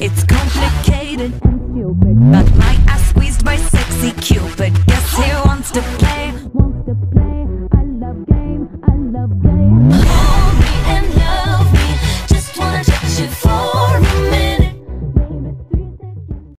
It's complicated. But my ass squeezed by sexy Cupid. Guess he wants to play. Wants to play. I love game. I love game. Hold me and love me. Just wanna touch you for.